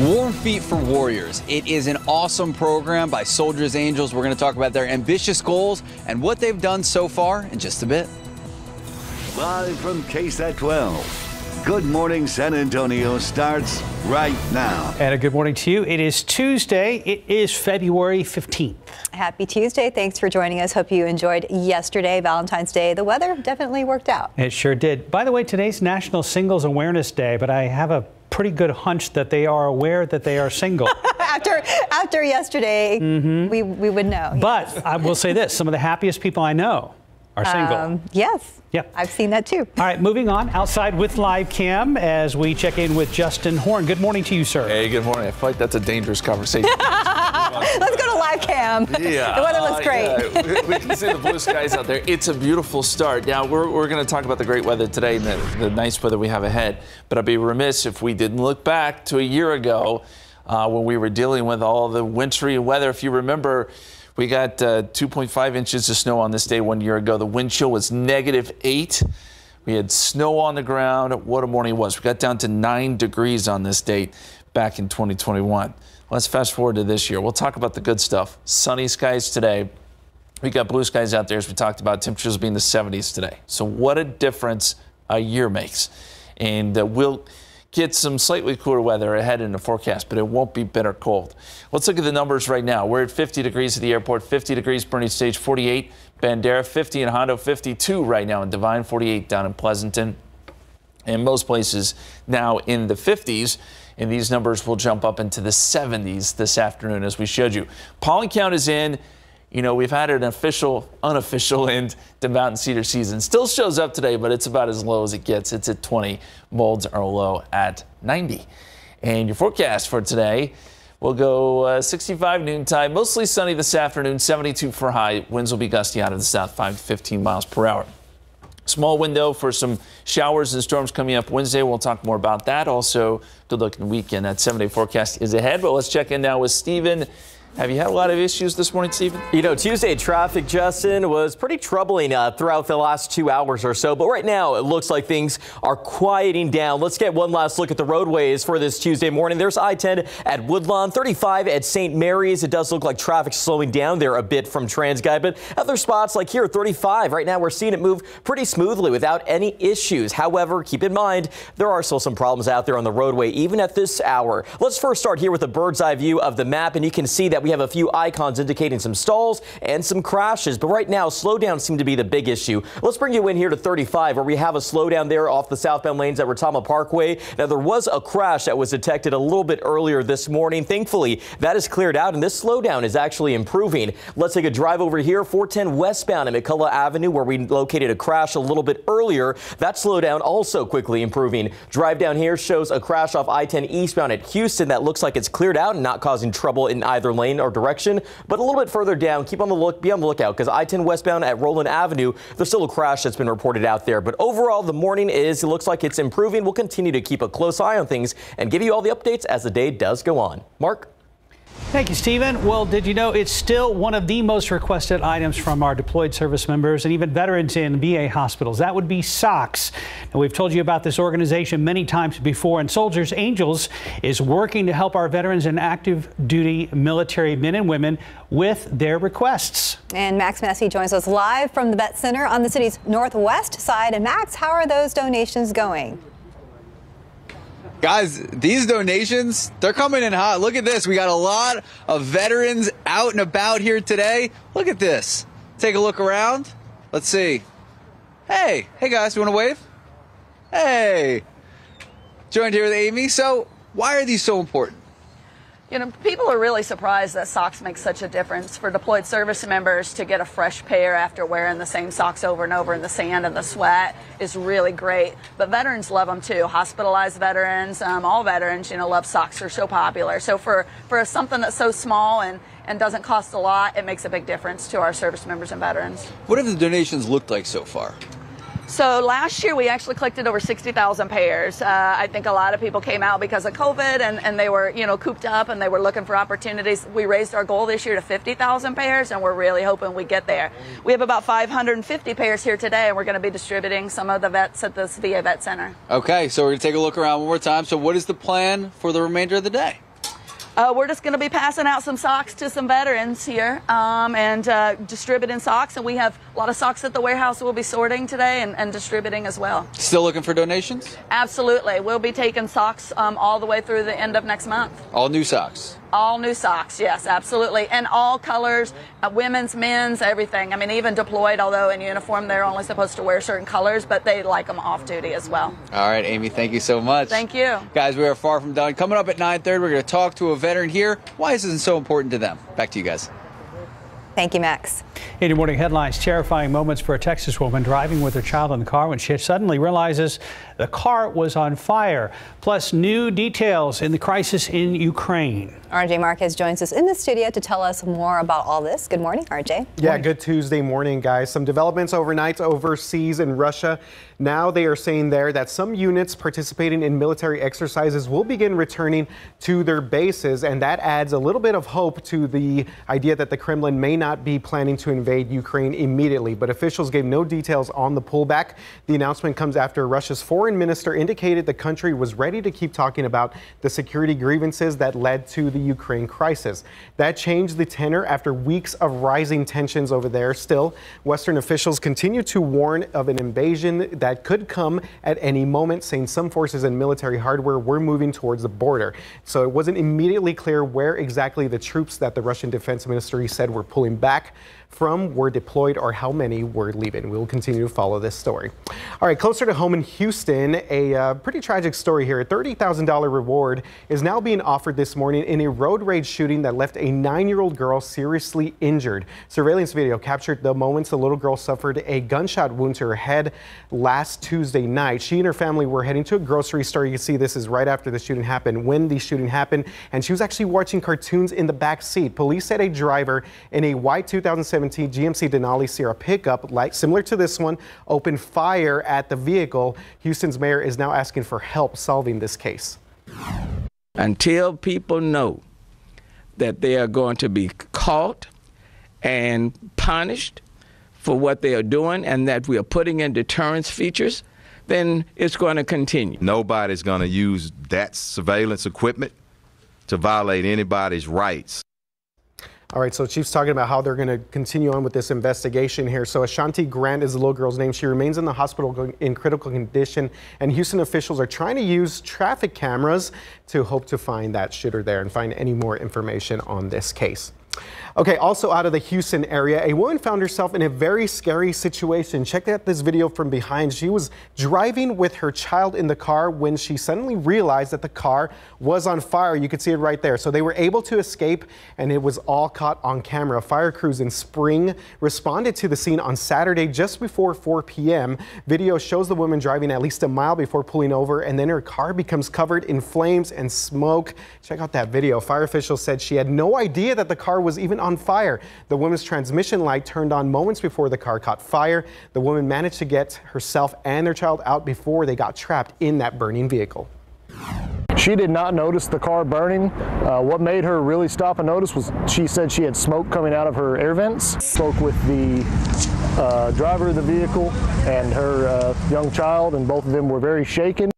Warm Feet for Warriors. It is an awesome program by Soldiers Angels. We're going to talk about their ambitious goals and what they've done so far in just a bit. Live from KSAT 12. Good morning, San Antonio starts right now. And a good morning to you. It is Tuesday. It is February 15th. Happy Tuesday. Thanks for joining us. Hope you enjoyed yesterday, Valentine's Day. The weather definitely worked out. It sure did. By the way, today's National Singles Awareness Day, but I have a pretty good hunch that they are aware that they are single. after after yesterday, mm-hmm. we, we would know. But yes. I will say this some of the happiest people I know are single. Um, yes. Yeah. I've seen that too. All right, moving on outside with live cam as we check in with Justin Horn. Good morning to you, sir. Hey, good morning. I feel like that's a dangerous conversation. Let's go to live cam. Yeah. the weather looks great. Uh, yeah. we, we, can see the blue skies out there. It's a beautiful start. Now, we're, we're going to talk about the great weather today and the, the, nice weather we have ahead. But I'd be remiss if we didn't look back to a year ago uh, when we were dealing with all the wintry weather. If you remember, we got uh, 2.5 inches of snow on this day one year ago. The wind chill was negative eight. We had snow on the ground. What a morning it was. We got down to nine degrees on this date back in 2021. Let's fast forward to this year. We'll talk about the good stuff. Sunny skies today. We got blue skies out there as we talked about. Temperatures being the 70s today. So what a difference a year makes. And uh, we'll get some slightly cooler weather ahead in the forecast, but it won't be bitter cold. Let's look at the numbers right now. We're at 50 degrees at the airport, 50 degrees Boerne Stage, 48 Bandera, 50 in Hondo, 52 right now in Devine, 48 down in Pleasanton. And most places now in the 50s. And these numbers will jump up into the 70s this afternoon, as we showed you. Pollen count is in you know, we've had an official, unofficial end to mountain cedar season. Still shows up today, but it's about as low as it gets. It's at 20. Molds are low at 90. And your forecast for today will go uh, 65 noontime, mostly sunny this afternoon, 72 for high. Winds will be gusty out of the south, 5 to 15 miles per hour. Small window for some showers and storms coming up Wednesday. We'll talk more about that. Also, good looking weekend. That seven day forecast is ahead. But let's check in now with Stephen have you had a lot of issues this morning, Stephen? You know, Tuesday traffic, Justin, was pretty troubling uh, throughout the last two hours or so. But right now, it looks like things are quieting down. Let's get one last look at the roadways for this Tuesday morning. There's I-10 at Woodlawn, 35 at St. Mary's. It does look like traffic slowing down there a bit from TransGuide. But other spots like here, 35, right now we're seeing it move pretty smoothly without any issues. However, keep in mind, there are still some problems out there on the roadway, even at this hour. Let's first start here with a bird's eye view of the map, and you can see that we have a few icons indicating some stalls and some crashes. But right now, slowdowns seem to be the big issue. Let's bring you in here to 35, where we have a slowdown there off the southbound lanes at Retama Parkway. Now, there was a crash that was detected a little bit earlier this morning. Thankfully, that is cleared out, and this slowdown is actually improving. Let's take a drive over here, 410 westbound at McCullough Avenue, where we located a crash a little bit earlier. That slowdown also quickly improving. Drive down here shows a crash off I-10 eastbound at Houston that looks like it's cleared out and not causing trouble in either lane or direction direction. But a little bit further down, keep on the look, be on the lookout because I-10 westbound at Roland Avenue, there's still a crash that's been reported out there. But overall, the morning is, it looks like it's improving. We'll continue to keep a close eye on things and give you all the updates as the day does go on. Mark? Thank you, Stephen. Well, did you know it's still one of the most requested items from our deployed service members and even veterans in VA hospitals? That would be socks. And we've told you about this organization many times before, and Soldiers Angels is working to help our veterans and active duty military men and women with their requests. And Max Massey joins us live from the Vet Center on the city's northwest side. And Max, how are those donations going? Guys, these donations, they're coming in hot. Look at this. We got a lot of veterans out and about here today. Look at this. Take a look around. Let's see. Hey, hey guys, you want to wave? Hey. Joined here with Amy. So, why are these so important? You know, people are really surprised that socks make such a difference for deployed service members to get a fresh pair after wearing the same socks over and over in the sand and the sweat is really great. But veterans love them too. Hospitalized veterans, um, all veterans, you know, love socks. They're so popular. So for, for something that's so small and, and doesn't cost a lot, it makes a big difference to our service members and veterans. What have the donations looked like so far? So last year we actually collected over 60,000 pairs. Uh, I think a lot of people came out because of COVID and, and they were, you know, cooped up and they were looking for opportunities. We raised our goal this year to 50,000 pairs and we're really hoping we get there. We have about 550 pairs here today and we're going to be distributing some of the vets at this VA Vet Center. Okay, so we're going to take a look around one more time. So what is the plan for the remainder of the day? Uh, we're just going to be passing out some socks to some veterans here um, and uh, distributing socks. And we have a lot of socks at the warehouse we'll be sorting today and, and distributing as well. Still looking for donations? Absolutely. We'll be taking socks um, all the way through the end of next month. All new socks. All new socks, yes, absolutely. And all colors, uh, women's, men's, everything. I mean, even deployed, although in uniform they're only supposed to wear certain colors, but they like them off duty as well. All right, Amy, thank you so much. Thank you. Guys, we are far from done. Coming up at 9.30, we're going to talk to a veteran here. Why is this so important to them? Back to you guys. Thank you, Max. In your morning headlines, terrifying moments for a Texas woman driving with her child in the car when she suddenly realizes the car was on fire. Plus, new details in the crisis in Ukraine. RJ Marquez joins us in the studio to tell us more about all this. Good morning, RJ. Yeah, morning. good Tuesday morning, guys. Some developments overnight overseas in Russia. Now they are saying there that some units participating in military exercises will begin returning to their bases, and that adds a little bit of hope to the idea that the Kremlin may not be planning to invade Ukraine immediately. But officials gave no details on the pullback. The announcement comes after Russia's foreign minister indicated the country was ready to keep talking about the security grievances that led to the Ukraine crisis. That changed the tenor after weeks of rising tensions over there. Still, Western officials continue to warn of an invasion that could come at any moment, saying some forces and military hardware were moving towards the border. So it wasn't immediately clear where exactly the troops that the Russian Defense Ministry said were pulling back from were deployed or how many were leaving. We will continue to follow this story. All right, closer to home in Houston, a uh, pretty tragic story here. A $30,000 reward is now being offered this morning in a road rage shooting that left a nine-year-old girl seriously injured. Surveillance video captured the moments the little girl suffered a gunshot wound to her head last Tuesday night. She and her family were heading to a grocery store. You can see this is right after the shooting happened, when the shooting happened, and she was actually watching cartoons in the back seat. Police said a driver in a white 2007 2017 GMC Denali Sierra pickup, like similar to this one, opened fire at the vehicle. Houston's mayor is now asking for help solving this case. Until people know that they are going to be caught and punished for what they are doing and that we are putting in deterrence features, then it's going to continue. Nobody's going to use that surveillance equipment to violate anybody's rights. All right, so Chief's talking about how they're going to continue on with this investigation here. So Ashanti Grant is the little girl's name. She remains in the hospital in critical condition, and Houston officials are trying to use traffic cameras to hope to find that shooter there and find any more information on this case. Okay, also out of the Houston area, a woman found herself in a very scary situation. Check out this video from behind. She was driving with her child in the car when she suddenly realized that the car was on fire. You can see it right there. So they were able to escape and it was all caught on camera. Fire crews in Spring responded to the scene on Saturday just before 4 p.m. Video shows the woman driving at least a mile before pulling over and then her car becomes covered in flames and smoke. Check out that video. Fire officials said she had no idea that the car was even on fire. The woman's transmission light turned on moments before the car caught fire. The woman managed to get herself and their child out before they got trapped in that burning vehicle. She did not notice the car burning. Uh, what made her really stop and notice was she said she had smoke coming out of her air vents. Spoke with the uh, driver of the vehicle and her uh, young child, and both of them were very shaken.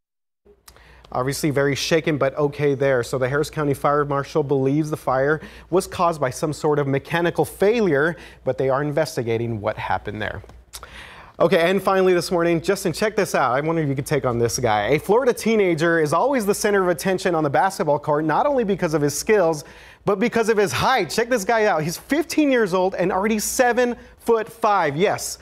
Obviously very shaken, but okay there. So the Harris County Fire Marshal believes the fire was caused by some sort of mechanical failure, but they are investigating what happened there. Okay, and finally this morning, Justin, check this out. I wonder if you could take on this guy. A Florida teenager is always the center of attention on the basketball court, not only because of his skills, but because of his height. Check this guy out. He's 15 years old and already seven foot five. Yes,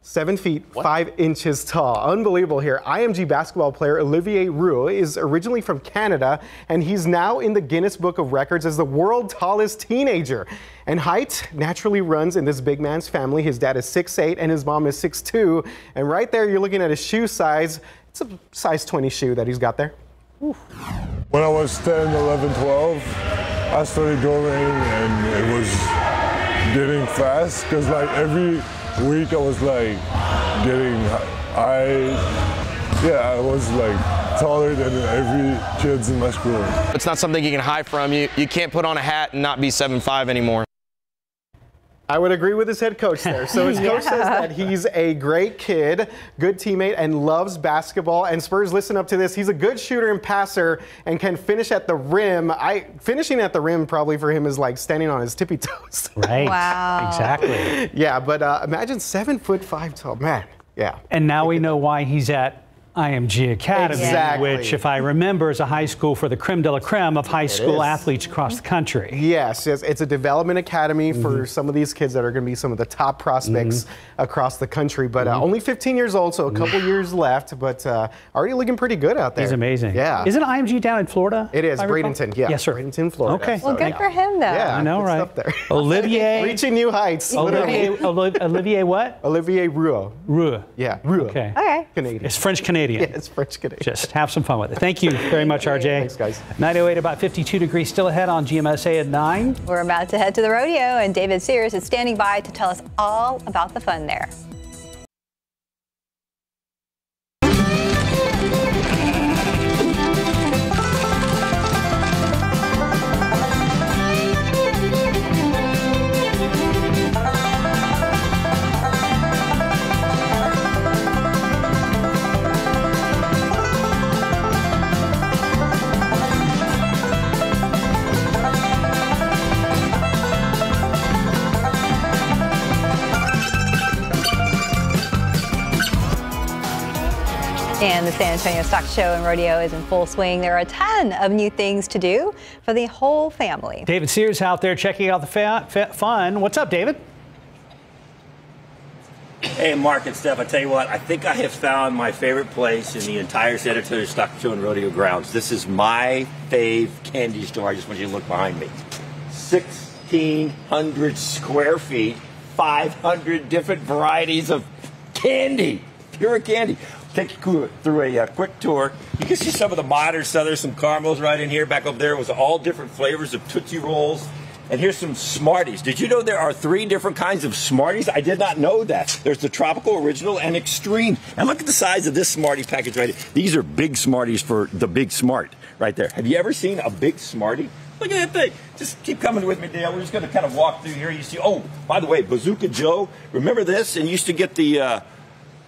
Seven feet, what? five inches tall. Unbelievable here. IMG basketball player Olivier Rioux is originally from Canada, and he's now in the Guinness Book of Records as the world tallest teenager. And height naturally runs in this big man's family. His dad is 6'8 and his mom is 6'2. And right there, you're looking at his shoe size. It's a size 20 shoe that he's got there. Oof. When I was 10, 11, 12, I started going and it was getting fast because like every week I was like getting, I, yeah, I was like taller than every kids in my school. It's not something you can hide from. You, you can't put on a hat and not be 7'5 anymore. I would agree with his head coach there. So his coach says that he's a great kid, good teammate, and loves basketball. And Spurs, listen up to this. He's a good shooter and passer and can finish at the rim. I finishing at the rim probably for him is like standing on his tippy toes. Right. Wow. Exactly. yeah, but uh, imagine seven foot five tall man. Yeah. And now we know why he's at IMG Academy, Exactly. which, if I remember, is a high school for the creme de la creme of high school is. athletes across the country. Yes, yes, it's a development academy for Mm-hmm. some of these kids that are going to be some of the top prospects across the country. But uh, only 15 years old, so a couple years left, but uh, already looking pretty good out there. He's amazing. Yeah. Isn't IMG down in Florida? It is if Bradenton, yeah. Yes, sir. Bradenton, Florida. Okay. Well, good for him, though. Yeah, I know, right? stuff there. Olivier. Reaching new heights. Olivier, Olivier what? Olivier Rouault. Roux. Yeah, Rouault. Okay. Okay. Canadian. It's French Canadian. Yeah, it's French Canadian. Just have some fun with it. Thank you very much, RJ. Thanks, guys. 908, about 52 degrees still ahead on GMSA at 9. We're about to head to the rodeo, and David Sears is standing by to tell us all about the fun there. San Antonio Stock Show and Rodeo is in full swing. There are a ton of new things to do for the whole family. David Sears out there checking out the fa- fa- fun. What's up, David? Hey, Mark and Steph, I tell you what, I think I have found my favorite place in the entire San Antonio Stock Show and Rodeo grounds. This is my fave candy store. I just want you to look behind me. 1,600 square feet, 500 different varieties of candy, pure candy. Take you through a uh, quick tour. You can see some of the modern stuff. There's some caramels right in here. Back up there was all different flavors of Tootsie Rolls. And here's some Smarties. Did you know there are three different kinds of Smarties? I did not know that. There's the Tropical, Original, and Extreme. And look at the size of this Smartie package right here. These are big Smarties for the Big Smart right there. Have you ever seen a big Smartie? Look at that thing. Just keep coming with me, Dale. We're just going to kind of walk through here. You see, oh, by the way, Bazooka Joe. Remember this? And used to get the uh,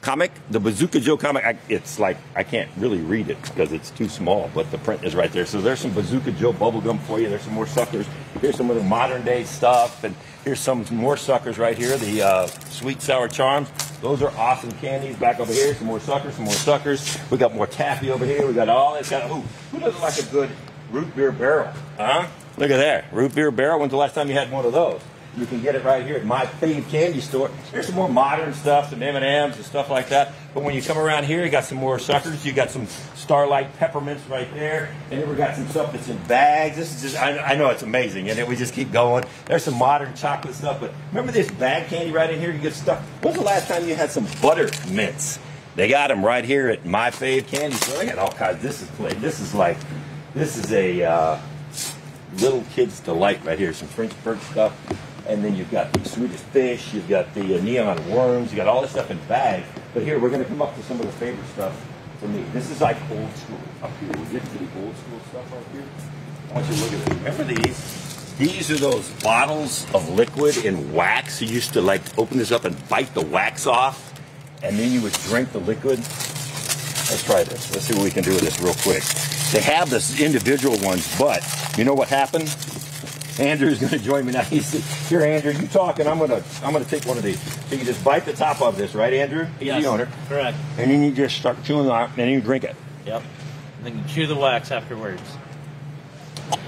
comic, the Bazooka Joe comic. I, it's like I can't really read it because it's too small, but the print is right there. So there's some Bazooka Joe bubblegum for you. There's some more suckers. Here's some of the modern day stuff, and here's some more suckers right here. The uh, sweet sour charms. Those are awesome candies. Back over here, some more suckers, some more suckers. We got more taffy over here. We got all this kind of. Ooh, who doesn't like a good root beer barrel? Huh? Look at that root beer barrel. When's the last time you had one of those? You can get it right here at my fave candy store. There's some more modern stuff, some M&Ms and stuff like that. But when you come around here, you got some more suckers. You got some Starlight peppermints right there. And then we got some stuff that's in bags. This is just, I, I know it's amazing. And then we just keep going. There's some modern chocolate stuff. But remember this bag candy right in here? You get stuff. When's the last time you had some butter mints? They got them right here at my fave candy store. They got all kinds. This is. This is like, this is a uh, little kid's delight right here. Some French perk stuff. And then you've got the Swedish fish, you've got the uh, neon worms, you got all this stuff in bags. But here, we're going to come up to some of the favorite stuff for me. This is like old school up here. We get to the old school stuff up here. I want you to look at this. Remember these? These are those bottles of liquid in wax. You used to like open this up and bite the wax off, and then you would drink the liquid. Let's try this. Let's see what we can do with this real quick. They have this individual ones, but you know what happened? Andrew's going to join me now. He's here, Andrew. You talk, and I'm going to I'm going to take one of these. So you just bite the top of this, right, Andrew? He's Yes, the owner. correct. And then you just start chewing on it, and then you drink it. Yep. And then you chew the wax afterwards.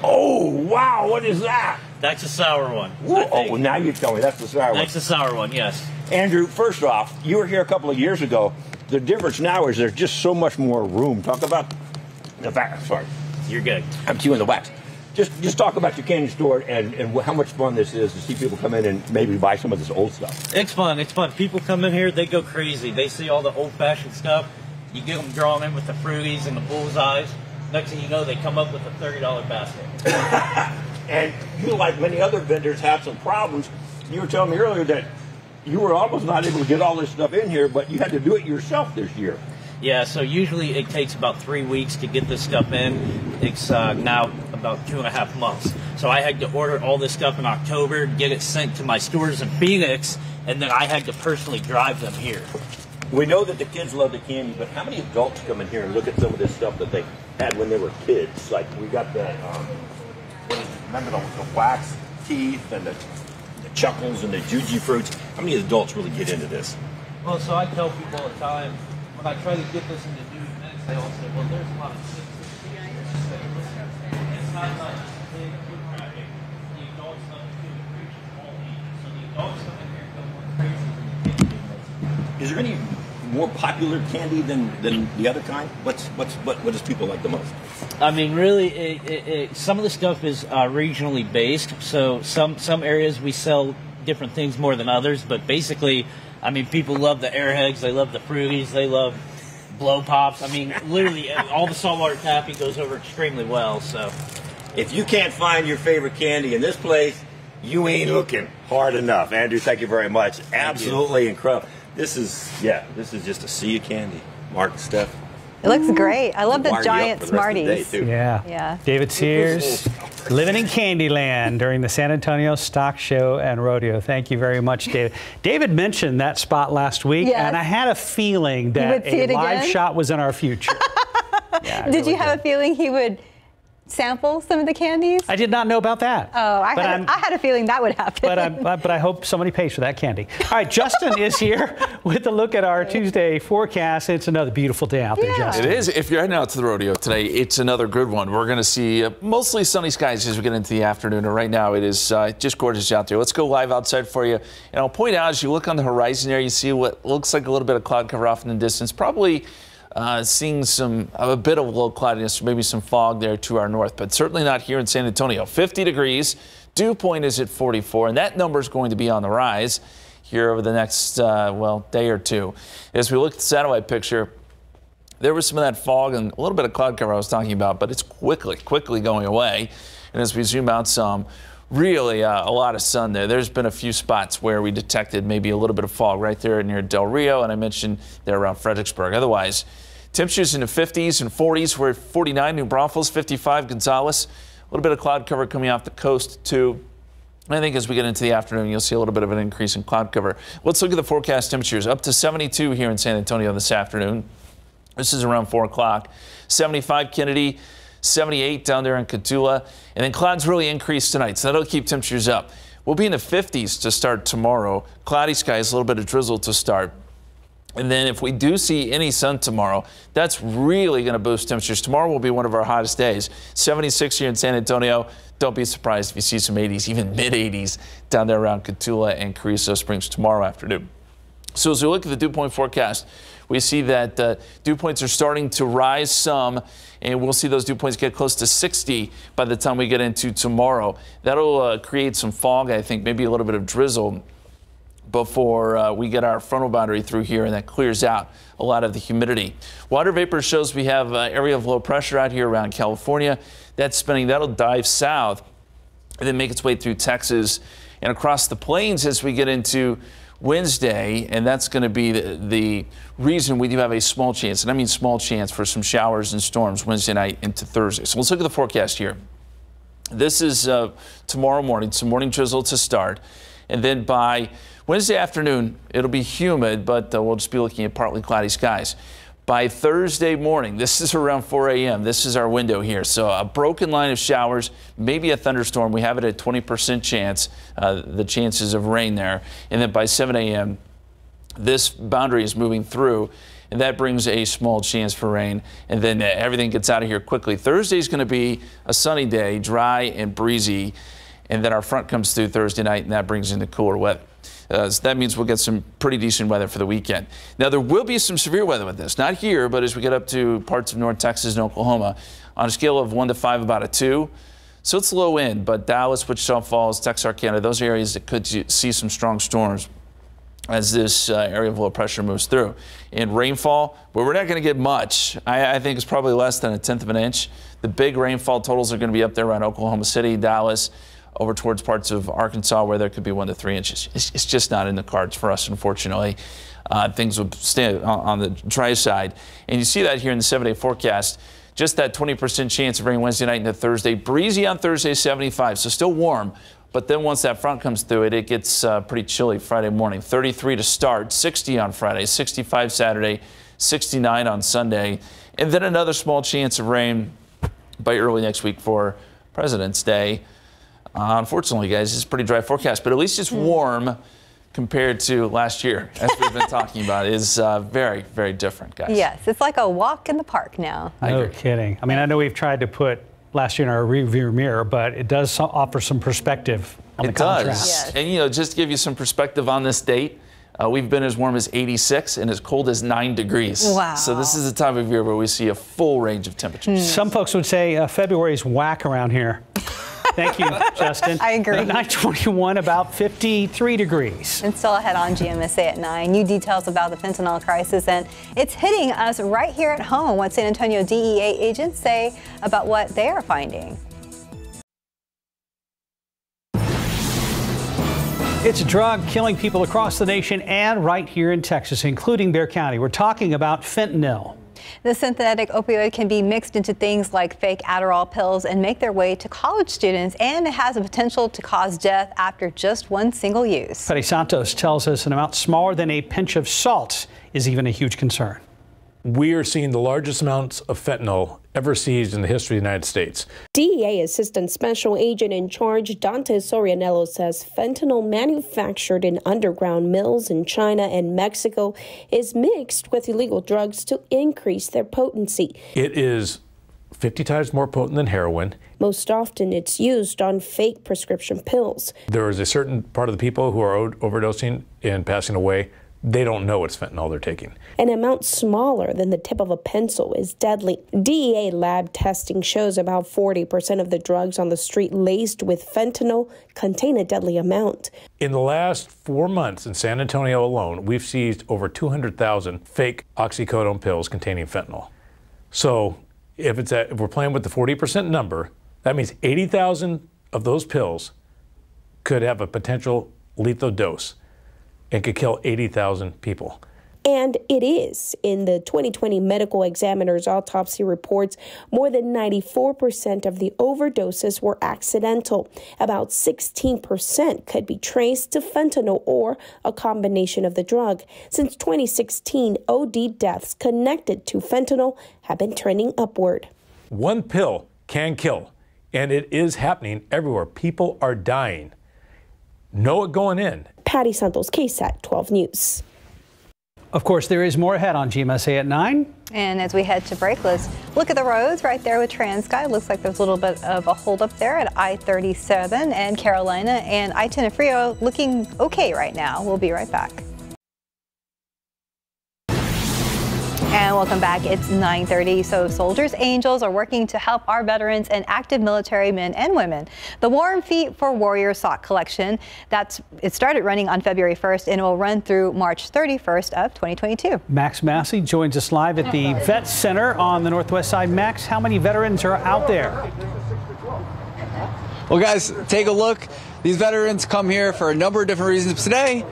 Oh wow! What is that? That's a sour one. Oh, well, now you tell me that's the sour one. That's a sour one. Yes. Andrew, first off, you were here a couple of years ago. The difference now is there's just so much more room. Talk about the fact. Sorry, you're good. I'm chewing the wax. Just just talk about your candy store and, and how much fun this is to see people come in and maybe buy some of this old stuff. It's fun. It's fun. People come in here, they go crazy. They see all the old-fashioned stuff. You get them drawn in with the fruities and the bullseyes. Next thing you know, they come up with a thirty-dollar basket. And you, like many other vendors, have some problems. You were telling me earlier that you were almost not able to get all this stuff in here, but you had to do it yourself this year. Yeah, so usually it takes about three weeks to get this stuff in. It's uh, now about two and a half months. So I had to order all this stuff in October, get it sent to my stores in Phoenix, and then I had to personally drive them here. We know that the kids love the candy, but how many adults come in here and look at some of this stuff that they had when they were kids? Like we got the, um, what is it? remember the, the wax teeth and the, the chuckles and the Jujyfruits. How many adults really get into this? Well, so I tell people all the time when I try to get this into new events, they all say, "Well, there's a lot of kids." It's not like big food traffic. The adults love to do the creatures all ages. So the adults come in here and go more crazy than the kids do. Is there any more popular candy than, than the other kind? What's what's what what does people like the most? I mean, really, it, it, it, some of the stuff is uh, regionally based. So some some areas we sell different things more than others, but basically, I mean, people love the airheads, they love the fruities, they love blow pops. I mean, literally, uh, all the saltwater taffy goes over extremely well. So, If you can't find your favorite candy in this place, you ain't looking hard enough. Andrew, thank you very much. Absolutely incredible. This is yeah, this is just a sea of candy. Mark, Steph. It looks mm-hmm. great. I love the Wire you up giant for the rest the day, Smarties. Yeah. Yeah. David Sears, living in Candyland during the San Antonio Stock Show and Rodeo. Thank you very much, David. David mentioned that spot last week, Yes. and I had a feeling that a live again? shot was in our future. Yeah, Did really you have a feeling he would sample some of the candies? I did not know about that. Oh, I had, a, I had a feeling that would happen. but I, but I hope somebody pays for that candy. All right, Justin is here with a look at our Tuesday forecast. It's another beautiful day out there, Justin. It is. If you're heading out to the rodeo today, it's another good one. We're going to see uh, mostly sunny skies as we get into the afternoon. And right now, it is uh, just gorgeous out there. Let's go live outside for you. And I'll point out as you look on the horizon there, you see what looks like a little bit of cloud cover off in the distance. Probably uh, seeing some a bit of low cloudiness, maybe some fog there to our north, but certainly not here in San Antonio. 50 degrees. Dew point is at 44, and that number is going to be on the rise here over the next uh, well day or two. As we look at the satellite picture. There was some of that fog and a little bit of cloud cover I was talking about, but it's quickly, quickly going away. And as we zoom out some, really uh, a lot of sun there. There's been a few spots where we detected maybe a little bit of fog right there near Del Rio, and I mentioned there around Fredericksburg. Otherwise, temperatures in the 50s and 40s. We're 49 New Braunfels, 55 Gonzales. A little bit of cloud cover coming off the coast too. I think as we get into the afternoon, you'll see a little bit of an increase in cloud cover. Let's look at the forecast temperatures. Up to 72 here in San Antonio this afternoon. This is around 4 o'clock. 75 Kennedy, 78 down there in Cotulla. And then clouds really increase tonight, so that'll keep temperatures up. We'll be in the 50s to start tomorrow. Cloudy skies, a little bit of drizzle to start. And then if we do see any sun tomorrow, that's really going to boost temperatures. Tomorrow will be one of our hottest days. 76 here in San Antonio. Don't be surprised if you see some 80s, even mid 80s down there around Cotulla and Carrizo Springs tomorrow afternoon. So as we look at the dew point forecast, we see that uh, dew points are starting to rise some, and we'll see those dew points get close to 60 by the time we get into tomorrow. That'll uh, create some fog, I think, maybe a little bit of drizzle before uh, we get our frontal boundary through here and that clears out a lot of the humidity. Water vapor shows we have an area of low pressure out here around California. That's spinning, that'll dive south and then make its way through Texas and across the plains as we get into Wednesday, and that's going to be the, the reason we do have a small chance, and I mean small chance for some showers and storms Wednesday night into Thursday. So let's look at the forecast here. This is uh, tomorrow morning, some morning drizzle to start, and then by Wednesday afternoon, it'll be humid, but uh, we'll just be looking at partly cloudy skies. By Thursday morning, this is around 4 a.m., this is our window here. So a broken line of showers, maybe a thunderstorm. We have it at 20% chance, uh, the chances of rain there. And then by 7 a.m., this boundary is moving through, and that brings a small chance for rain. And then uh, everything gets out of here quickly. Thursday is going to be a sunny day, dry and breezy. And then our front comes through Thursday night, and that brings in the cooler weather. Uh, so that means we'll get some pretty decent weather for the weekend. Now, there will be some severe weather with this. Not here, but as we get up to parts of North Texas and Oklahoma, on a scale of 1 to 5, about a 2. So it's low end, but Dallas, Wichita Falls, Texarkana, those are areas that could see some strong storms as this uh, area of low pressure moves through. In rainfall, well, we're not going to get much. I, I think it's probably less than a tenth of an inch. The big rainfall totals are going to be up there around Oklahoma City, Dallas, over towards parts of Arkansas where there could be one to three inches. It's, it's just not in the cards for us, unfortunately. Uh, things will stay on, the dry side. And you see that here in the seven day forecast. Just that 20% chance of rain Wednesday night into Thursday. Breezy on Thursday, 75. So still warm. But then once that front comes through it, it gets uh, pretty chilly Friday morning. 33 to start, 60 on Friday, 65 Saturday, 69 on Sunday. And then another small chance of rain by early next week for President's Day. Uh, unfortunately, guys, it's a pretty dry forecast, but at least it's warm compared to last year, as we've been talking about, is uh, very, very different, guys. Yes, it's like a walk in the park now. No kidding. I mean, I know we've tried to put last year in our rearview mirror, but it does so- offer some perspective on It the contrast. does. And, you know, just to give you some perspective on this date, uh, we've been as warm as 86 and as cold as 9 degrees. Wow. So this is the time of year where we see a full range of temperatures. Some folks would say uh, is whack around here. Thank you, Justin. I agree. 921, about 53 degrees. And still ahead on GMSA at 9. New details about the fentanyl crisis, and it's hitting us right here at home. What San Antonio DEA agents say about what they are finding. It's a drug killing people across the nation and right here in Texas, including Bexar County. We're talking about fentanyl. The synthetic opioid can be mixed into things like fake Adderall pills and make their way to college students, and it has a potential to cause death after just one single use. Freddy Santos tells us an amount smaller than a pinch of salt is even a huge concern. We are seeing the largest amounts of fentanyl ever seized in the history of the United States. DEA Assistant Special Agent in Charge Dante Sorianello says fentanyl manufactured in underground mills in China and Mexico is mixed with illegal drugs to increase their potency. It is 50 times more potent than heroin. Most often, it's used on fake prescription pills. There is a certain part of the people who are overdosing and passing away. They don't know it's fentanyl they're taking. An amount smaller than the tip of a pencil is deadly. DEA lab testing shows about 40% of the drugs on the street laced with fentanyl contain a deadly amount. In the last four months in San Antonio alone, we've seized over 200,000 fake oxycodone pills containing fentanyl. So if it's at, if we're playing with the 40% number, that means 80,000 of those pills could have a potential lethal dose and could kill 80,000 people. And it is. In the 2020 Medical Examiner's autopsy reports, more than 94% of the overdoses were accidental. About 16% could be traced to fentanyl or a combination of the drug. Since 2016, OD deaths connected to fentanyl have been trending upward. One pill can kill, and it is happening everywhere. People are dying. Know it going in. Patty Santos, KSAT 12 News. Of course, there is more ahead on GMSA at 9. And as we head to break, let's look at the roads right there with TransGuide. Looks like there's a little bit of a holdup there at I-37 and Carolina and I-10 and Frio looking okay right now. We'll be right back. And welcome back. It's 9:30. So Soldiers Angels are working to help our veterans and active military men and women. The Warm Feet for Warrior sock collection that's it started running on February 1st and will run through March 31st of 2022. Max Massey joins us live at the Vet Center on the Northwest Side. Max, how many veterans are out there? Well, guys, take a look. These veterans come here for a number of different reasons. Today,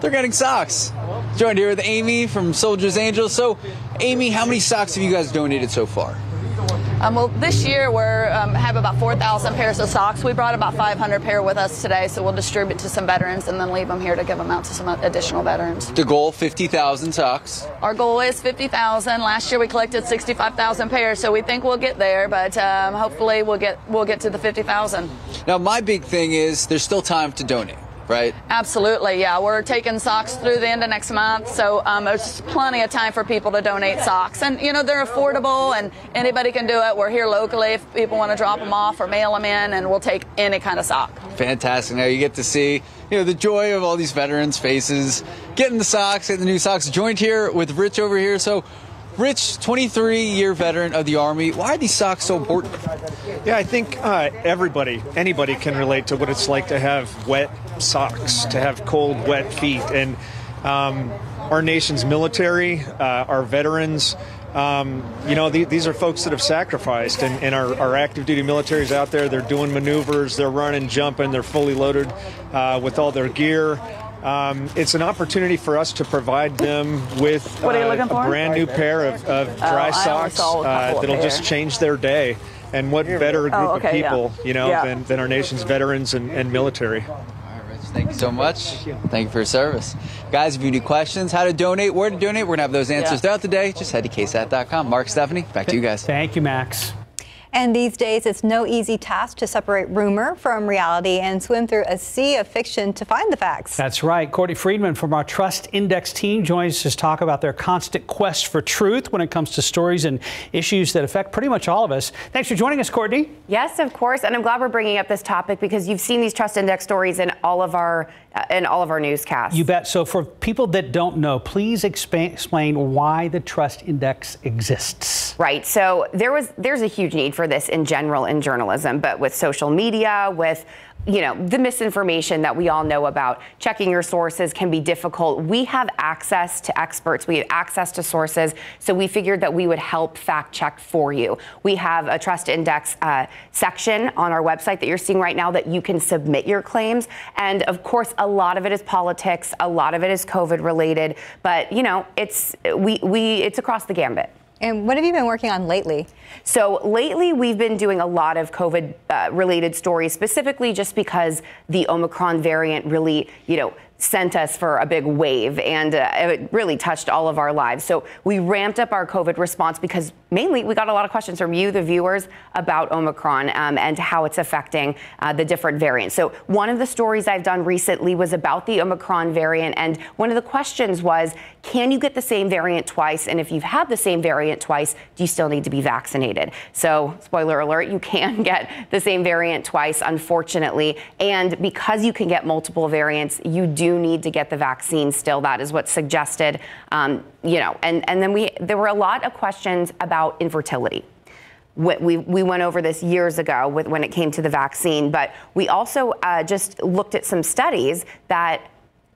they're getting socks. Joined here with Amy from Soldiers Angels. So, Amy, how many socks have you guys donated so far? Um, well, this year we um, have about 4,000 pairs of socks. We brought about 500 pair with us today, so we'll distribute to some veterans and then leave them here to give them out to some additional veterans. The goal 50,000 socks. Our goal is 50,000. Last year we collected 65,000 pairs, so we think we'll get there, but um, hopefully we'll get we'll get to the 50,000. Now, my big thing is there's still time to donate, right? Absolutely, yeah. We're taking socks through the end of next month, so um, there's plenty of time for people to donate socks. And, you know, they're affordable and anybody can do it. We're here locally if people want to drop them off or mail them in, and we'll take any kind of sock. Fantastic. Now you get to see, you know, the joy of all these veterans' faces, getting the socks, getting the new socks. Joined here with Rich over here. So, Rich, 23 year veteran of the Army. Why are these socks so important? Yeah, I think uh, everybody, anybody can relate to what it's like to have wet socks, to have cold, wet feet. And um, our nation's military, uh, our veterans, Um, you know, the, these are folks that have sacrificed, and, and our, our active duty military is out there. They're doing maneuvers, they're running, jumping, they're fully loaded uh, with all their gear. Um, it's an opportunity for us to provide them with What are you uh, a brand new pair of, of Oh, dry only socks uh, that'll just change their day. And what better group Oh, of okay, yeah. people, you know, Yeah. than, than our nation's veterans and, and military. Thank you so much. Thank you for your service. Guys, if you need questions, how to donate, where to donate, we're going to have those answers Yeah. throughout the day. Just head to ksat.com. Mark, Stephanie, back to you guys. Thank you, Max. And these days, it's no easy task to separate rumor from reality and swim through a sea of fiction to find the facts. That's right. Courtney Friedman from our Trust Index team joins us to talk about their constant quest for truth when it comes to stories and issues that affect pretty much all of us. Thanks for joining us, Courtney. Yes, of course, and I'm glad we're bringing up this topic because you've seen these trust index stories in all of our Uh, in all of our newscasts. You bet. So, for people that don't know, please explain why the Trust Index exists. Right. So there was there's a huge need for this in general in journalism, but with social media, with you know the misinformation that we all know about, checking your sources can be difficult. We have access to experts, we have access to sources, so we figured that we would help fact check for you. We have a trust index uh, section on our website that you're seeing right now that you can submit your claims, and of course a lot of it is politics, a lot of it is COVID related, but you know it's we we it's across the gambit. And what have you been working on lately? So, lately, we've been doing a lot of COVID uh, related stories, specifically just because the Omicron variant really, you know, sent us for a big wave and uh, it really touched all of our lives. So, we ramped up our COVID response because mainly we got a lot of questions from you, the viewers, about Omicron um, and how it's affecting uh, the different variants. So, one of the stories I've done recently was about the Omicron variant. And one of the questions was can you get the same variant twice? And if you've had the same variant twice, do you still need to be vaccinated? So, spoiler alert, you can get the same variant twice, unfortunately. And because you can get multiple variants, you do need to get the vaccine still. That is what's suggested. Um, you know, and, and then we there were a lot of questions about infertility we, we, we went over this years ago with, when it came to the vaccine, but we also uh, just looked at some studies that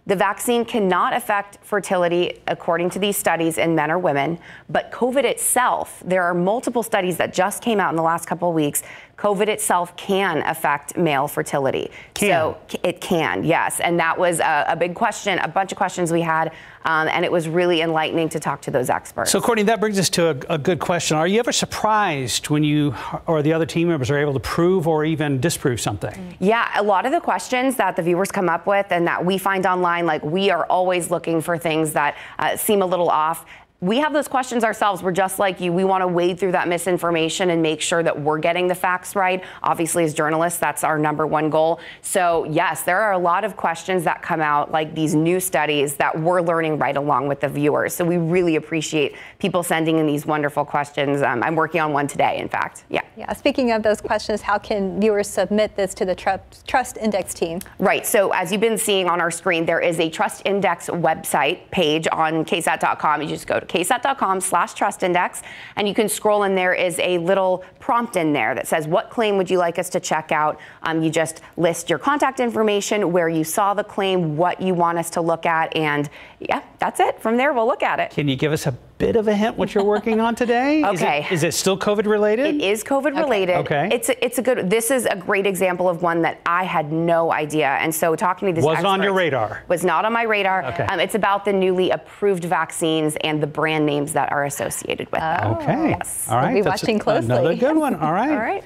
the vaccine cannot affect fertility according to these studies in men or women, but COVID itself, there are multiple studies that just came out in the last couple of weeks. COVID itself can affect male fertility. So it can, yes. And that was a, a big question, a bunch of questions we had, um, and it was really enlightening to talk to those experts. So, Courtney, that brings us to a, a good question. Are you ever surprised when you or the other team members are able to prove or even disprove something? Yeah, a lot of the questions that the viewers come up with and that we find online, like we are always looking for things that uh, seem a little off. We have those questions ourselves. We're just like you. We want to wade through that misinformation and make sure that we're getting the facts right. Obviously, as journalists, that's our number one goal. So, yes, there are a lot of questions that come out, like these new studies that we're learning right along with the viewers. So, we really appreciate people sending in these wonderful questions. Um, I'm working on one today, in fact. Yeah. Yeah. Speaking of those questions, how can viewers submit this to the Tru- Trust Index team? Right. So as you've been seeing on our screen, there is a Trust Index website page on ksat.com. You just go to ksat.com slash trust index and you can scroll and there is a little prompt in there that says, what claim would you like us to check out? Um, you just list your contact information, where you saw the claim, what you want us to look at. And yeah, that's it. From there, we'll look at it. Can you give us a bit of a hint what you're working on today? Is it- Okay. Is it, still COVID related? It is COVID related. Okay. It's a, it's a good. This is a great example of one that I had no idea. And so talking to these Wasn't on your radar. Was not on my radar. Okay. Um, it's about the newly approved vaccines and the brand names that are associated with them. Okay. Yes. All right. We'll be That's watching closely. Another good one. All right. All right.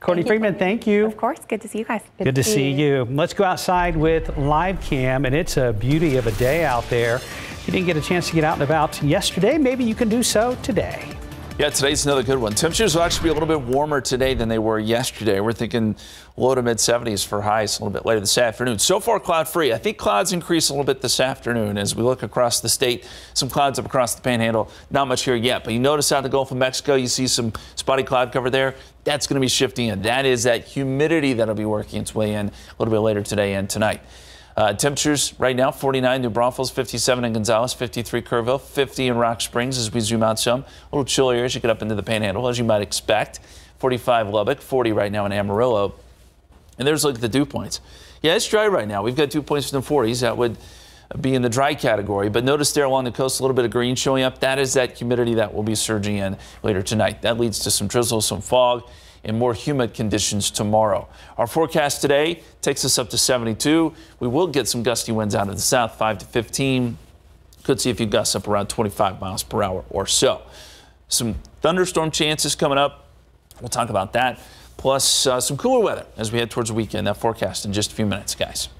Courtney Friedman, thank you. Of course. Good to see you guys. Good, to see you. Let's go outside with live cam, and it's a beauty of a day out there. If you didn't get a chance to get out and about yesterday, maybe you can do so today. Yeah, today's another good one. Temperatures will actually be a little bit warmer today than they were yesterday. We're thinking low to mid 70s for highs a little bit later this afternoon. So far, cloud free. I think clouds increase a little bit this afternoon as we look across the state. Some clouds up across the panhandle. Not much here yet, but you notice out the Gulf of Mexico, you see some spotty cloud cover there. That's going to be shifting in. That is that humidity that'll be working its way in a little bit later today and tonight. Uh, temperatures right now 49 New Braunfels, 57 in Gonzales, 53 Kerrville, 50 in Rock Springs as we zoom out some. A little chillier as you get up into the panhandle, as you might expect. 45 Lubbock, 40 right now in Amarillo. And there's at the dew points. Yeah, it's dry right now. We've got dew points in the 40s. That would be in the dry category. But notice there along the coast, a little bit of green showing up. That is that humidity that will be surging in later tonight. That leads to some drizzle, some fog, and more humid conditions tomorrow. Our forecast today takes us up to 72. We will get some gusty winds out of the south, 5 to 15. Could see a few gusts up around 25 miles per hour or so. Some thunderstorm chances coming up. We'll talk about that. Plus uh, some cooler weather as we head towards the weekend. That forecast in just a few minutes, guys.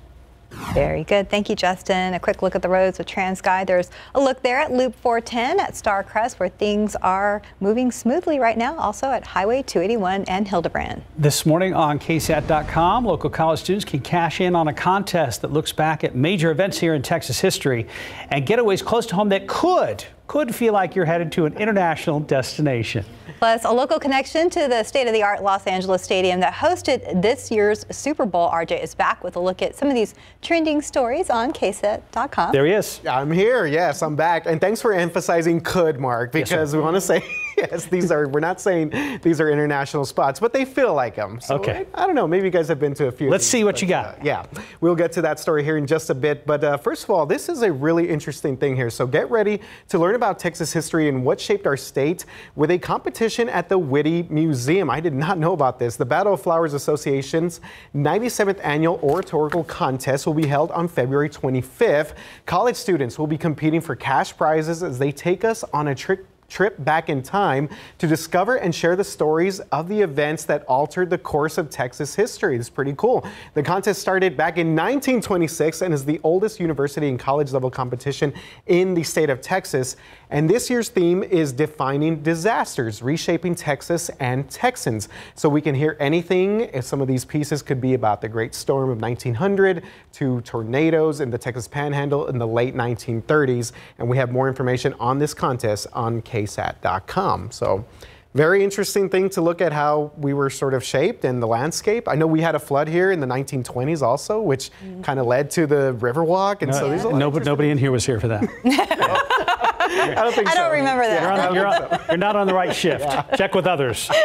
Very good. Thank you, Justin. A quick look at the roads with TransGuide. There's a look there at Loop 410 at Starcrest where things are moving smoothly right now. Also at Highway 281 and Hildebrand. This morning on KSAT.com, local college students can cash in on a contest that looks back at major events here in Texas history and getaways close to home that could, could feel like you're headed to an international destination. Plus, a local connection to the state of the art Los Angeles Stadium that hosted this year's Super Bowl. RJ is back with a look at some of these trending stories on KSAT.com. There he is. I'm here. Yes, I'm back. And thanks for emphasizing could, Mark, because Yes, we want to say, yes, these are, we're not saying these are international spots, but they feel like them. So Okay. I, I don't know. Maybe you guys have been to a few. Let's these, see what but, you got. uh, yeah, we'll get to that story here in just a bit. But uh, first of all, this is a really interesting thing here. So get ready to learn about Texas history and what shaped our state with a competition at the Witte Museum. I did not know about this. The Battle of Flowers Association's 97th annual oratorical contest will be held on February 25th. College students will be competing for cash prizes as they take us on a trip trip back in time to discover and share the stories of the events that altered the course of Texas history. It's pretty cool. The contest started back in 1926 and is the oldest university and college level competition in the state of Texas. And this year's theme is defining disasters, reshaping Texas and Texans. So we can hear anything. If some of these pieces could be about the Great Storm of 1900 to tornadoes in the Texas Panhandle in the late 1930s. And we have more information on this contest on ksat.com. So very interesting thing to look at how we were sort of shaped and the landscape. I know we had a flood here in the 1920s also, which mm. kind of led to the Riverwalk. And so there's a lot of nobody, nobody in here was here for that. I don't think so. I so. don't remember that. You're, on, you're, on- you're not on the right shift. Check with others.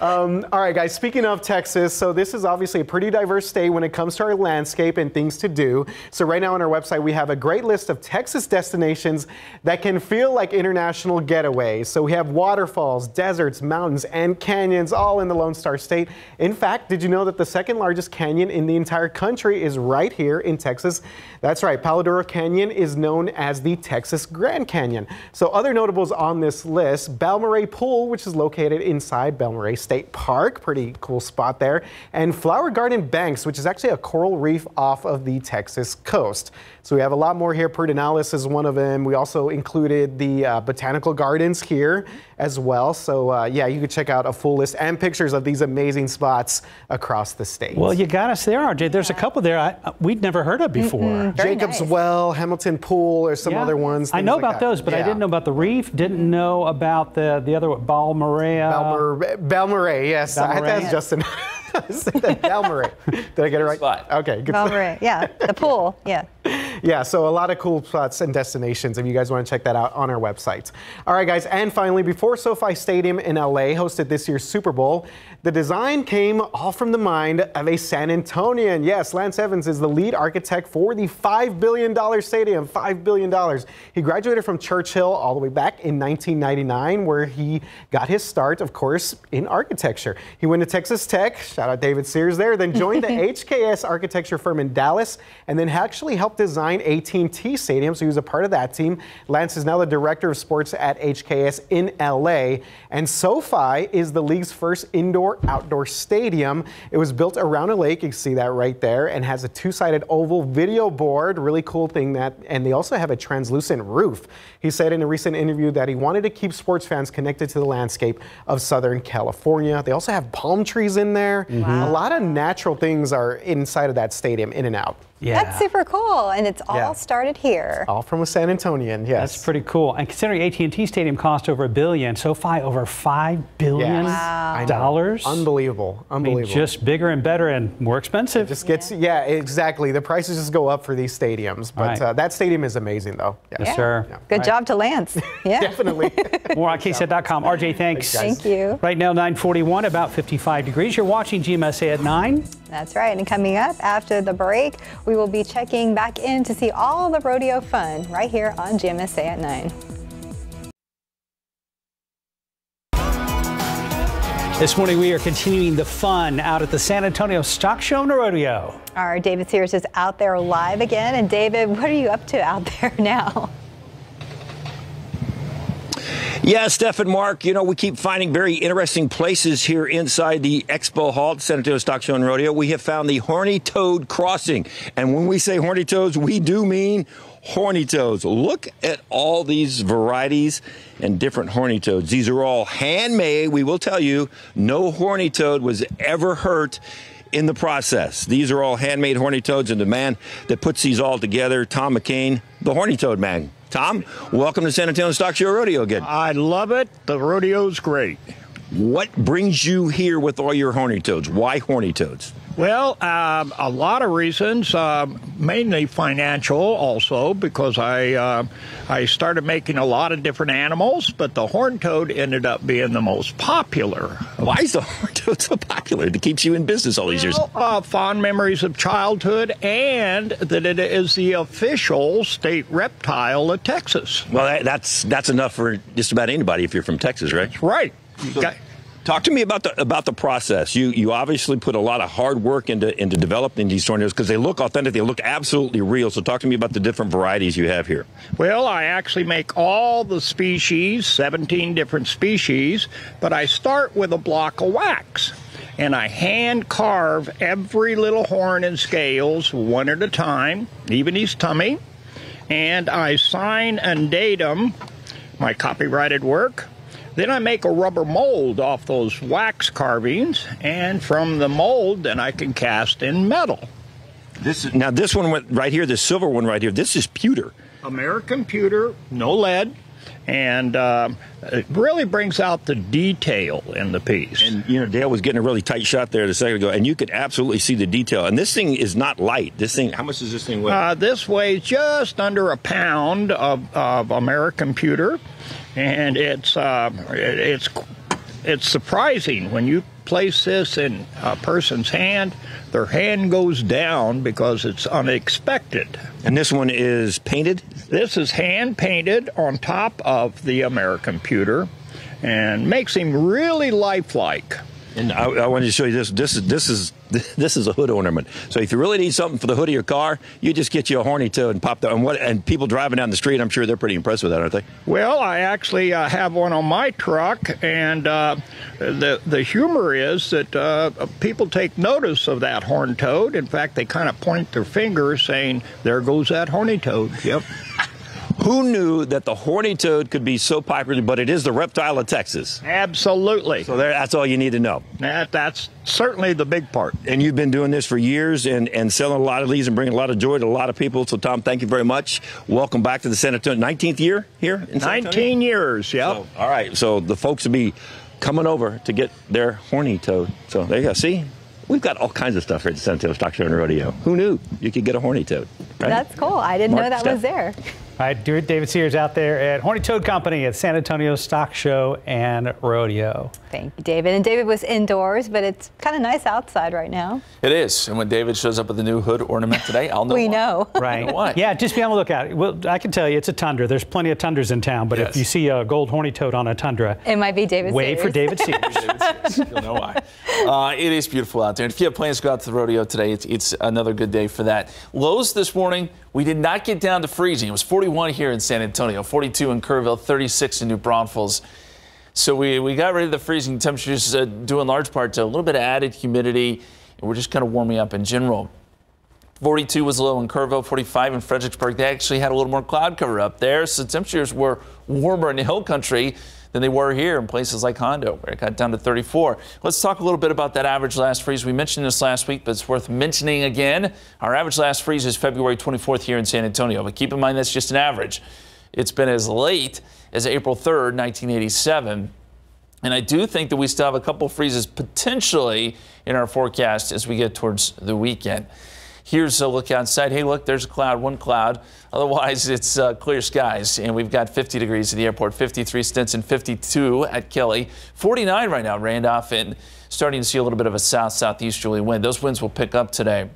Um, all right, guys, speaking of Texas, so this is obviously a pretty diverse state when it comes to our landscape and things to do. So, right now on our website, we have a great list of Texas destinations that can feel like international getaways. So, we have waterfalls, deserts, mountains, and canyons all in the Lone Star State. In fact, did you know that the second largest canyon in the entire country is right here in Texas? That's right, Palo Duro Canyon is known as the Texas Grand Canyon. So, other notables on this list Balmorhea Pool, which is located inside Balmorhea State Park, pretty cool spot there, and Flower Garden Banks, which is actually a coral reef off of the Texas coast. So we have a lot more here. Pedernales is one of them. We also included the uh, botanical gardens here as well. So uh, yeah, you could check out a full list and pictures of these amazing spots across the state. Well, you got us there, RJ. There's a couple there I, we'd never heard of before. Jacob's Well, Hamilton Pool, or some Yeah. other ones. I know like about that. those, but I didn't know about the reef. Didn't know about the the other one, Balmorea. Balmer, Balmorhea, yes. I Balmorhea. that's Justin. I said that, Balmorhea. Did I get it right? Okay, good. Balmorhea, yeah, the pool, yeah. Yeah, so a lot of cool spots and destinations if you guys want to check that out on our website. All right, guys, and finally, before SoFi Stadium in LA hosted this year's Super Bowl, the design came all from the mind of a San Antonian. Yes, Lance Evans is the lead architect for the $5 billion stadium. $5 billion. He graduated from Churchill all the way back in 1999, where he got his start, of course, in architecture. He went to Texas Tech, shout out David Sears there, then joined the HKS architecture firm in Dallas, and then actually helped design AT&T Stadium, so he was a part of that team. Lance is now the director of sports at HKS in LA, and SoFi is the league's first indoor-outdoor stadium. It was built around a lake, you can see that right there, and has a two-sided oval video board, really cool thing that, and they also have a translucent roof. He said in a recent interview that he wanted to keep sports fans connected to the landscape of Southern California. They also have palm trees in there. Mm-hmm. A lot of natural things are inside of that stadium, in and out. That's super cool, and it's all Yeah. started here. All from a San Antonian, yes. That's pretty cool. And considering AT&T Stadium cost over a billion, SoFi over five billion Yes. I know. dollars. Unbelievable. I mean, Unbelievable. just bigger and better and more expensive. just gets yeah. exactly. The prices just go up for these stadiums, but Right. uh, that stadium is amazing though. Yeah. Yes, sir. Good Right. job to Lance. Yeah. Definitely. More on KSAT.com. RJ, thanks. Thanks. Thank you. Right now, 941, about 55 degrees. You're watching GMSA at 9. That's right. And coming up after the break, we we will be checking back in to see all the rodeo fun right here on GMSA at 9. This morning we are continuing the fun out at the San Antonio Stock Show and Rodeo. Our David Sears is out there live again. And David, what are you up to out there now? Yeah, Steph and Mark, you know, we keep finding very interesting places here inside the Expo Hall San Antonio Stock Show and Rodeo. We have found the Horny Toad Crossing. And when we say horny toads, we do mean horny toads. Look at all these varieties and different horny toads. These are all handmade. We will tell you, no horny toad was ever hurt in the process. These are all handmade horny toads, and the man that puts these all together, Tom McCain, the Horny Toad Man. Tom, welcome to San Antonio Stock Show Rodeo again. I love it. The rodeo's great. What brings you here with all your horny toads? Why horny toads? Well, um, a lot of reasons, um, mainly financial, also because I uh, I started making a lot of different animals, but the horned toad ended up being the most popular. Why is the horned toad so popular? It keeps you in business all these years. Well, uh, fond memories of childhood, and that it is the official state reptile of Texas. Well, that's that's enough for just about anybody if you're from Texas, right? Right. Talk to me about the about the process. You you obviously put a lot of hard work into into developing these tornadoes because they look authentic. They look absolutely real. So talk to me about the different varieties you have here. Well, I actually make all the species, 17 different species, but I start with a block of wax. And I hand carve every little horn and scales one at a time, even his tummy. And I sign and date them, my copyrighted work. Then I make a rubber mold off those wax carvings, and from the mold, then I can cast in metal. This is, now this one went right here, this silver one right here. This is pewter. American pewter, no lead, and um, it really brings out the detail in the piece. And you know, Dale was getting a really tight shot there a second ago, and you could absolutely see the detail. And this thing is not light. This thing, how much does this thing weigh? Uh, this weighs just under a pound of, of American pewter, and it's uh, it's it's surprising when you place this in a person's hand, their hand goes down because it's unexpected. And this one is painted? This is hand painted on top of the American pewter and makes him really lifelike. And I, I, wanted to show you this. This is this is this is a hood ornament. So if you really need something for the hood of your car, you just get you a horny toad and pop that. And what? And people driving down the street, I'm sure they're pretty impressed with that, aren't they? Well, I actually uh, have one on my truck, and uh, the the humor is that uh, people take notice of that horned toad. In fact, they kind of point their finger, saying, "There goes that horny toad." Yep. Who knew that the horny toad could be so popular, but it is the reptile of Texas? Absolutely. So there, that's all you need to know. That, that's certainly the big part. And you've been doing this for years and, and selling a lot of these and bringing a lot of joy to a lot of people. So, Tom, thank you very much. Welcome back to the San Antonio. 19th year here in San 19 years, yeah. So, all right. So the folks will be coming over to get their horny toad. So there you go. See? We've got all kinds of stuff here at the San Antonio Stock Show and Rodeo. Who knew you could get a horny toad? Right? That's cool. I didn't Mark, know that Steph. was there. All right, David Sears out there at Horny Toad Company at San Antonio Stock Show and Rodeo. Thank you, David. And David was indoors, but it's kind of nice outside right now. It is. And when David shows up with the new hood ornament today, I'll know we why. know. Right. know why. Yeah, just be on the lookout. Well, I can tell you it's a tundra. There's plenty of tundras in town, but Yes. if you see a gold horny toad on a tundra, It might be David wave for Sears. David Sears. You'll know why. Uh, it is beautiful out there. And if you have plans to go out to the rodeo today, it's, it's another good day for that. Lows this morning, we did not get down to freezing. It was 41 here in San Antonio, 42 in Kerrville, 36 in New Braunfels. So we, we got rid of the freezing temperatures uh, due in large part to a little bit of added humidity. And we're just kind of warming up in general. 42 was low in Kerrville, 45 in Fredericksburg. They actually had a little more cloud cover up there, so temperatures were warmer in the hill country than they were here in places like Hondo, where it got down to 34. Let's talk a little bit about that average last freeze. We mentioned this last week, but it's worth mentioning again. Our average last freeze is February 24th here in San Antonio, but keep in mind that's just an average. It's been as late as April 3rd, 1987. And I do think that we still have a couple freezes potentially in our forecast as we get towards the weekend. Here's a look outside. Hey, look, there's a cloud, one cloud. Otherwise, it's uh, clear skies, and we've got 50 degrees at the airport, 53 Stinson, 52 at Kelly, 49 right now, Randolph, and starting to see a little bit of a south southeasterly wind. Those winds will pick up today.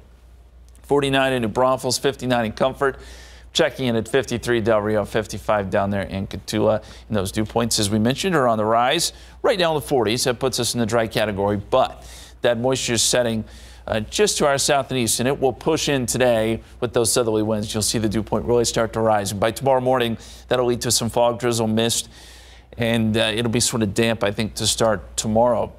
49 in New Braunfels, 59 in Comfort. Checking in at 53 Del Rio, 55 down there in Cotulla. And those dew points, as we mentioned, are on the rise right now in the 40s. That puts us in the dry category, but that moisture is setting uh, just to our south and east, and it will push in today with those southerly winds. You'll see the dew point really start to rise. And by tomorrow morning, that'll lead to some fog, drizzle, mist, and uh, it'll be sort of damp, I think, to start tomorrow.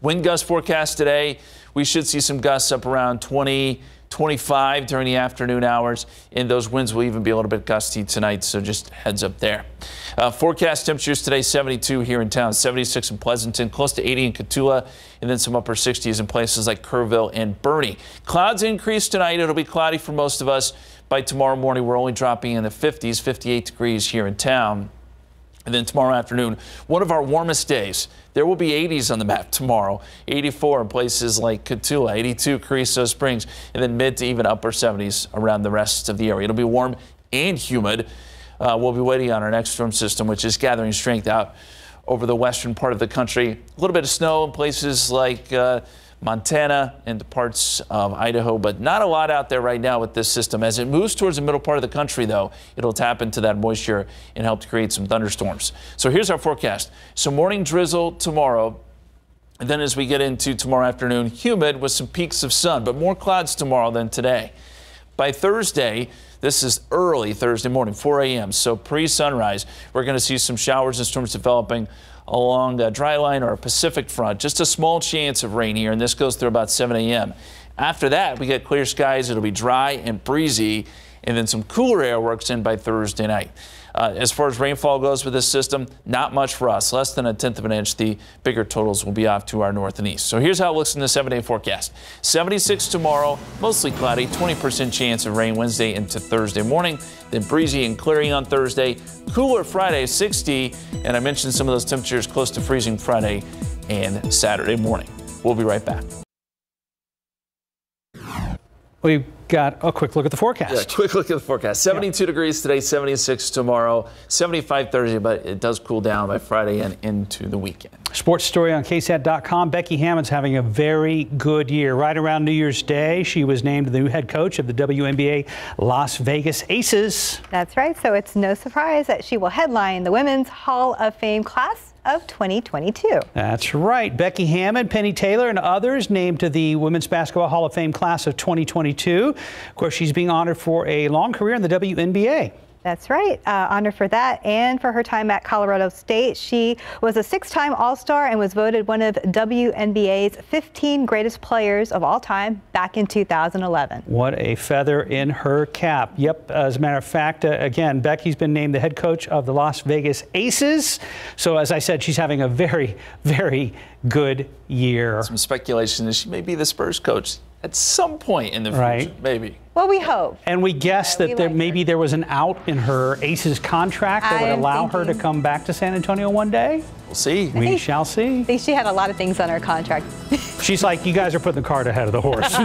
Wind gust forecast today. We should see some gusts up around 20, 25 during the afternoon hours, and those winds will even be a little bit gusty tonight, so just heads up there. Uh, forecast temperatures today 72 here in town, 76 in Pleasanton, close to 80 in Cotulla, and then some upper 60s in places like Kerrville and Boerne. Clouds increase tonight. It'll be cloudy for most of us. By tomorrow morning, we're only dropping in the 50s, 58 degrees here in town. And then tomorrow afternoon, one of our warmest days. There will be 80s on the map tomorrow. 84 in places like Cotulla, 82 Carrizo Springs, and then mid to even upper 70s around the rest of the area. It'll be warm and humid. Uh, we'll be waiting on our next storm system, which is gathering strength out over the western part of the country. A little bit of snow in places like uh, Montana and parts of Idaho, but not a lot out there right now with this system. As it moves towards the middle part of the country, though, it'll tap into that moisture and help to create some thunderstorms. So here's our forecast. So morning drizzle tomorrow. And then as we get into tomorrow afternoon, humid with some peaks of sun, but more clouds tomorrow than today. By Thursday, this is early Thursday morning, 4 a.m., so pre sunrise, we're going to see some showers and storms developing along the dry line or Pacific front. Just a small chance of rain here, and this goes through about 7 a.m. After that, we get clear skies. It'll be dry and breezy, and then some cooler air works in by Thursday night. Uh, as far as rainfall goes with this system, not much for us, less than a tenth of an inch. The bigger totals will be off to our north and east. So here's how it looks in the seven day forecast 76 tomorrow, mostly cloudy, 20% chance of rain Wednesday into Thursday morning, then breezy and clearing on Thursday, cooler Friday, 60, and I mentioned some of those temperatures close to freezing Friday and Saturday morning. We'll be right back. We've got a quick look at the forecast. Yeah, quick look at the forecast. 72 yeah. degrees today, 76 tomorrow, 75 Thursday, but it does cool down by Friday and into the weekend. Sports story on KSAT.com. Becky Hammon's having a very good year. Right around New Year's Day, she was named the new head coach of the WNBA Las Vegas Aces. That's right. So it's no surprise that she will headline the Women's Hall of Fame class of 2022. That's right. Becky Hammon, Penny Taylor, and others named to the Women's Basketball Hall of Fame class of 2022. Of course, she's being honored for a long career in the WNBA. That's right. Uh, honor for that and for her time at Colorado State. She was a six-time All-Star and was voted one of WNBA's 15 greatest players of all time back in 2011. What a feather in her cap. Yep. As a matter of fact, uh, again, Becky's been named the head coach of the Las Vegas Aces. So as I said, she's having a very, very good year. Some speculation is she may be the Spurs coach at some point in the future, right. maybe. Well, we hope. And we guess that there, like maybe her. there was an out in her Aces contract that would allow thinking. her to come back to San Antonio one day. We'll see. We shall see. I think she had a lot of things on her contract. She's like, you guys are putting the cart ahead of the horse.